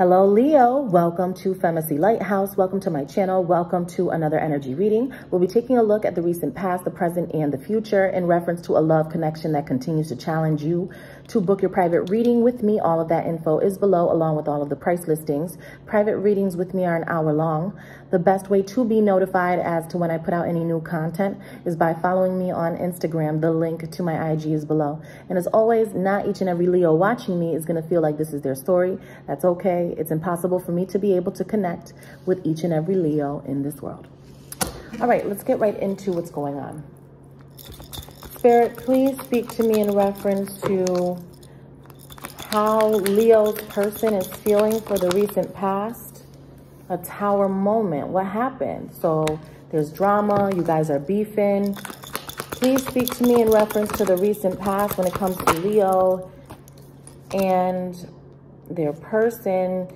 Hello, Leo. Welcome to Femacy Lighthouse. Welcome to my channel. Welcome to another energy reading. We'll be taking a look at the recent past, the present, and the future in reference to a love connection that continues to challenge you to book your private reading with me, all of that info is below along with all of the price listings. Private readings with me are an hour long. The best way to be notified as to when I put out any new content is by following me on Instagram. The link to my IG is below. And as always, not each and every Leo watching me is going to feel like this is their story. That's okay. It's impossible for me to be able to connect with each and every Leo in this world. All right, let's get right into what's going on. Spirit, please speak to me in reference to how Leo's person is feeling for the recent past. A tower moment. What happened? So there's drama. You guys are beefing. Please speak to me in reference to the recent past when it comes to Leo and their person.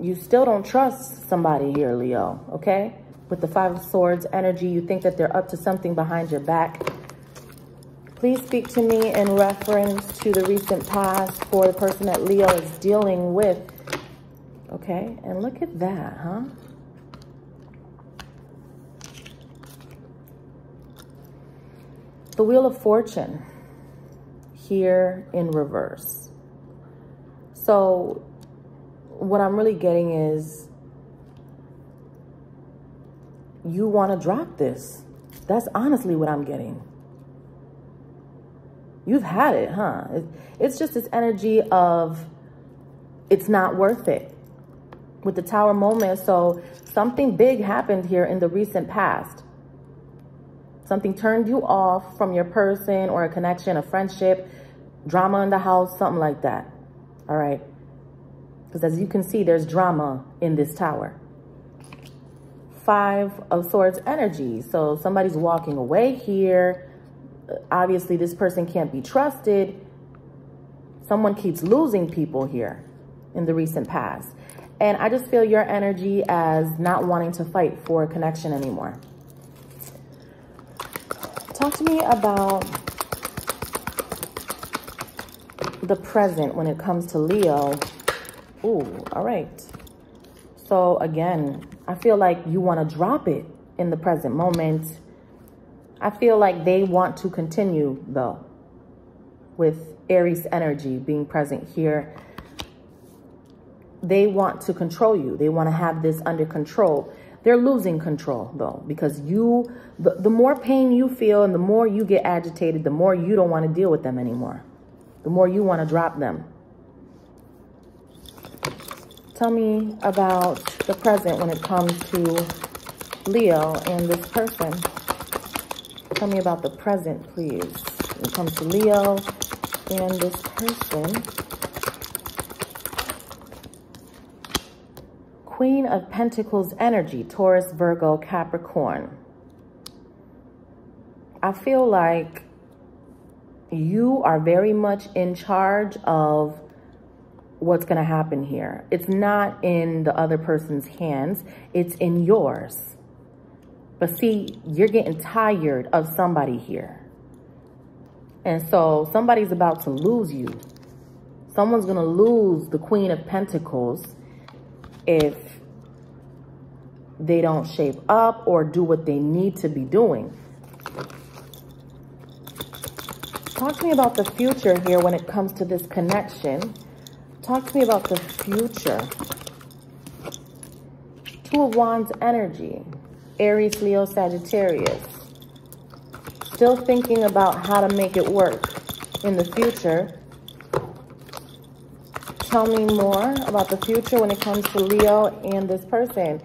You still don't trust somebody here, Leo, okay? With the Five of Swords energy, you think that they're up to something behind your back Please speak to me in reference to the recent past for the person that Leo is dealing with. Okay, and look at that, huh? The Wheel of Fortune here in reverse. So what I'm really getting is you want to drop this. That's honestly what I'm getting. You've had it, huh? It's just this energy of it's not worth it with the tower moment. So something big happened here in the recent past. Something turned you off from your person or a connection, a friendship, drama in the house, something like that. All right. Because as you can see, there's drama in this tower. Five of Swords energy. So somebody's walking away here obviously this person can't be trusted. Someone keeps losing people here in the recent past. And I just feel your energy as not wanting to fight for connection anymore. Talk to me about the present when it comes to Leo. Ooh, all right. So again, I feel like you want to drop it in the present moment I feel like they want to continue, though, with Aries energy being present here. They want to control you. They want to have this under control. They're losing control, though, because you, the, the more pain you feel and the more you get agitated, the more you don't want to deal with them anymore. The more you want to drop them. Tell me about the present when it comes to Leo and this person. Tell me about the present, please. It comes to Leo and this person. Queen of Pentacles energy, Taurus, Virgo, Capricorn. I feel like you are very much in charge of what's going to happen here. It's not in the other person's hands. It's in yours. But see, you're getting tired of somebody here. And so somebody's about to lose you. Someone's going to lose the Queen of Pentacles if they don't shape up or do what they need to be doing. Talk to me about the future here when it comes to this connection. Talk to me about the future. Two of Wands energy. Aries, Leo, Sagittarius. Still thinking about how to make it work in the future. Tell me more about the future when it comes to Leo and this person.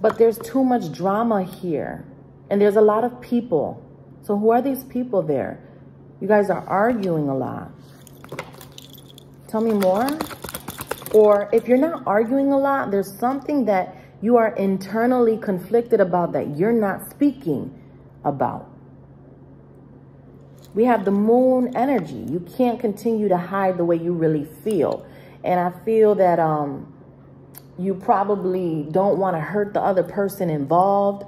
But there's too much drama here. And there's a lot of people. So who are these people there? You guys are arguing a lot. Tell me more. Or if you're not arguing a lot, there's something that you are internally conflicted about that you're not speaking about. We have the moon energy. You can't continue to hide the way you really feel. And I feel that um, you probably don't want to hurt the other person involved.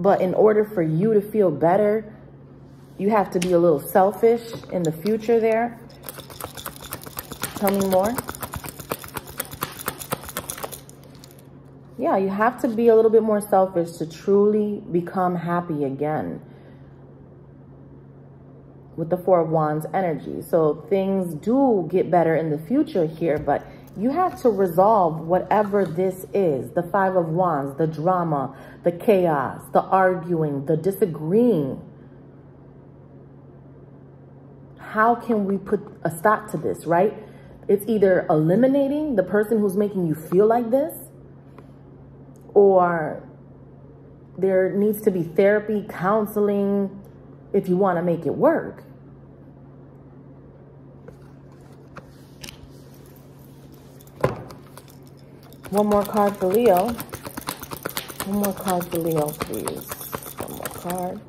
But in order for you to feel better, you have to be a little selfish in the future there. Tell me more. Yeah, you have to be a little bit more selfish to truly become happy again with the Four of Wands energy. So things do get better in the future here, but you have to resolve whatever this is. The Five of Wands, the drama, the chaos, the arguing, the disagreeing. How can we put a stop to this, right? It's either eliminating the person who's making you feel like this or there needs to be therapy, counseling, if you want to make it work. One more card for Leo. One more card for Leo, please. One more card.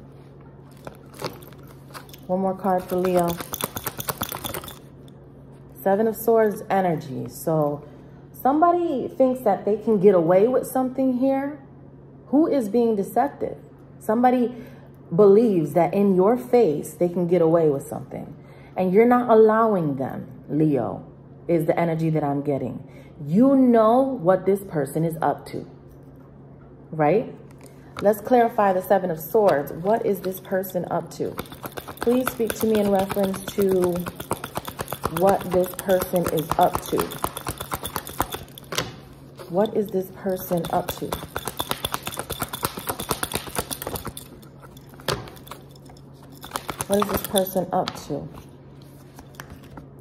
One more card for Leo. Seven of Swords energy. So somebody thinks that they can get away with something here. Who is being deceptive? Somebody believes that in your face, they can get away with something. And you're not allowing them, Leo, is the energy that I'm getting. You know what this person is up to, right? Let's clarify the Seven of Swords. What is this person up to? Please speak to me in reference to what this person is up to. What is this person up to? What is this person up to?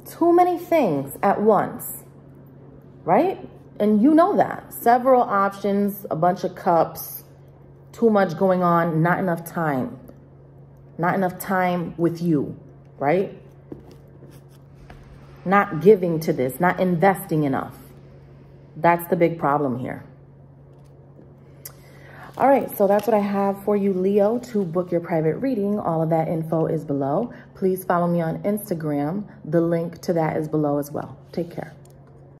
Too many things at once, right? And you know that. Several options, a bunch of cups, too much going on, not enough time. Not enough time with you, right? Not giving to this, not investing enough. That's the big problem here. All right, so that's what I have for you, Leo, to book your private reading. All of that info is below. Please follow me on Instagram. The link to that is below as well. Take care.